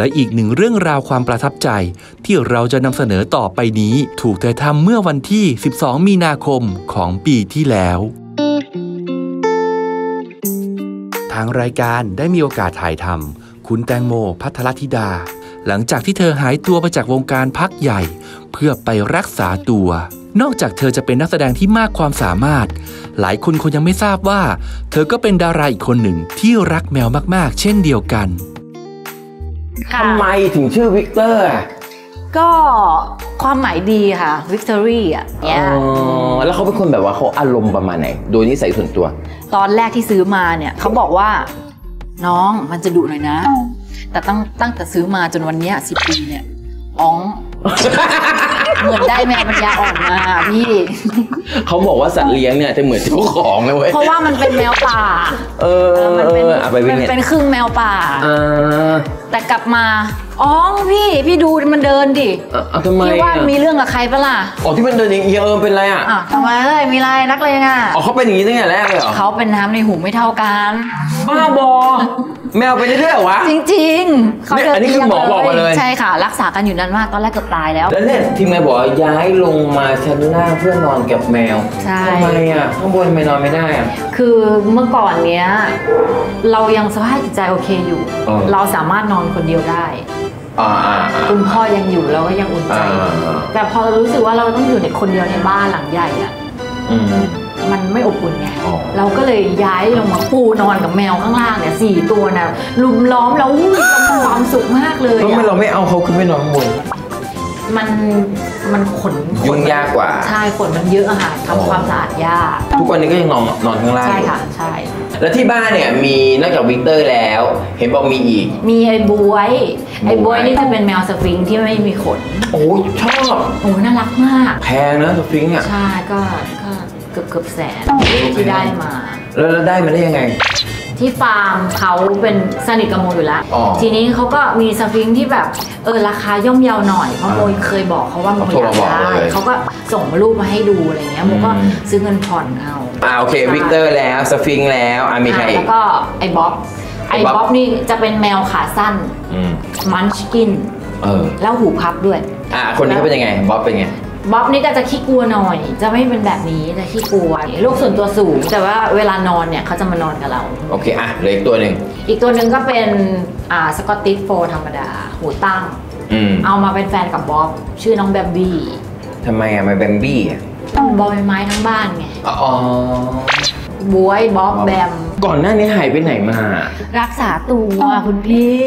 และอีกหนึ่งเรื่องราวความประทับใจ ที่เราจะนำเสนอต่อไปนี้ ถูกถ่ายทำเมื่อวันที่ 12 มีนาคมของปีที่แล้ว ทางรายการได้มีโอกาสถ่ายทำคุณแตงโมพัทรธิดา หลังจากที่เธอหายตัวไปจากวงการพักใหญ่ เพื่อไปรักษาตัวนอกจากเธอจะเป็นนักแสดงที่มากความสามารถ หลายคนคงยังไม่ทราบว่า เธอก็เป็นดาราอีกคนหนึ่งที่รักแมวมากๆ เช่นเดียวกัน ทำไมถึงชื่อวิกเตอร์อะก็ความหมายดีค่ะ victory อะเนี่ยอ๋อแล้วเขาเป็นคนแบบว่าเขาอารมณ์ประมาณไหน โดยนิสัยส่วนตัว ตอนแรกที่ซื้อมาเนี่ยเขาบอกว่า น้องมันจะดุหน่อยนะ แต่ตั้งตั้งแต่ซื้อมาจนวันเนี้ยสิบปีเนี่ยอ๋องเหมือนได้แมวปัญญาอ่อนมาพี่ เขาบอกว่าสัตว์เลี้ยงเนี่ยจะเหมือนเจ้าของเลยเว้ย เพราะว่ามันเป็นแมวป่า เออเออมันเป็นเออเอาไปวิ่มังนเนี่ยเป็นครึ่งแมวป่าอ่า แต่กลับมาอ๋องพี่พี่ดูมันเดินดิเอาเอาทำไมพี่ว่าอะมีเรื่องกับใครปะล่ะอ๋อที่มันเดินอย่างเอียงเออเป็นไรอะอะทำไมเอ้ยมีอะไรนักเลงอะอ๋อเขาเป็นอย่างนี้ตั้งแต่แรกเลยเหรอเขาเป็นน้ำในหูไม่เท่ากันบ้าบอ แมวเป็นได้ด้วยเหรอวะ จริงๆเขาเนี่ยเดิอันนี้คือหมอบอกมาเลย ใช่ค่ะ รักษากันอยู่นานมากตอนแรกเกือบตายแล้ว แล้วเนี่ยทีมงานบอกว่าย้ายลงมาชั้นล่างเพื่อนอนกับแมวใช่ ทำไมอะข้างบนทำไมนอนไม่ได้อะ คือเมื่อก่อนเนี้ย เรายังสภาพจิตใจโอเคอยู่อ๋อเราสามารถนอนคนเดียวได้ อ่าอ่าอ่า คุณพ่อยังอยู่เราก็ยังอุ่นใจ อ่า แต่พอเรารู้สึกว่าเราต้องอยู่ในคนเดียวในบ้านหลังใหญ่อะอืม มันไม่อบอุ่นไงอ๋อเราก็เลยย้ายลงมาปูนอนกับแมวข้างล่างเนี่ยสี่ตัวนะลุมล้อมแล้วอุ้ยเรามีความสุขมากเลยแล้วทำไมอะเราไม่เอาเขาขึ้นไปนอนข้างบนมันมันขนขนยุ่งยากกว่า ใช่ขนมันเยอะอะค่ะอ๋อทำความสะอาดยาก ทุกวันนี้ก็ยังนอนนอนข้างล่างใช่อยู่ค่ะใช่ แล้วที่บ้านเนี่ยมีนอกจากวิกเตอร์แล้ว เห็นบอกมีอีก มีไอ้บวยไอ้บวยบวยนี่จะเป็นแมวสฟิงค์ที่ไม่มีขน โอ้ยชอบโอ้น่ารักมาก แพงนะสฟิงค์อะใช่ก็ก็ เกือบเกือบแสนที่ได้มา แล้วแล้วได้มาได้ยังไง ที่ฟาร์มเขาเป็นสนิทกับโมอยู่แล้ว อ๋อ ทีนี้เขาก็มีสฟิงค์ที่แบบเออราคาย่อมเยาวหน่อยเพราะโมเคยบอกเขาว่าโมเขาโทรอยากมาบอกได้เลยเขาก็ส่งรูปมาให้ดูอะไรเงี้ยโมก็อืม ซื้อเงินผ่อนเอา อ่าโอเควิกเตอร์แล้วสฟิงค์แล้วอะมีใครอะอีแล้ก วก็ไอ้บ๊อบไอ้ไอ้บ๊อบ บ๊อบนี่จะเป็นแมวขาสั้นอืมมันชกิน เออแล้วหูพับด้วย อะคนนี้เขาเป็นยังไงบ๊อบเป็นไง บ๊อบนี่ก็จะขี้กลัวหน่อย จะไม่เป็นแบบนี้จะขี้กลัวโรคส่วนตัวสูง แต่ว่าเวลานอนเนี่ยเขาจะมานอนกับเรา โอเคอะเหลืออีกตัวหนึ่งอีกตัวหนึ่งก็เป็นอ่าสกอตติชโฟธรรมดา หูตั้ง อืมเอามาเป็นแฟนกับบ๊อบชื่อน้องแบมบี้ทำไมอะมันแบมบี้อะบอยไม้ทั้งบ้านไงอ๋อบวยบ๊อบแบม ก่อนหน้านี้หายไปไหนมา รักษาตัวคุณพี่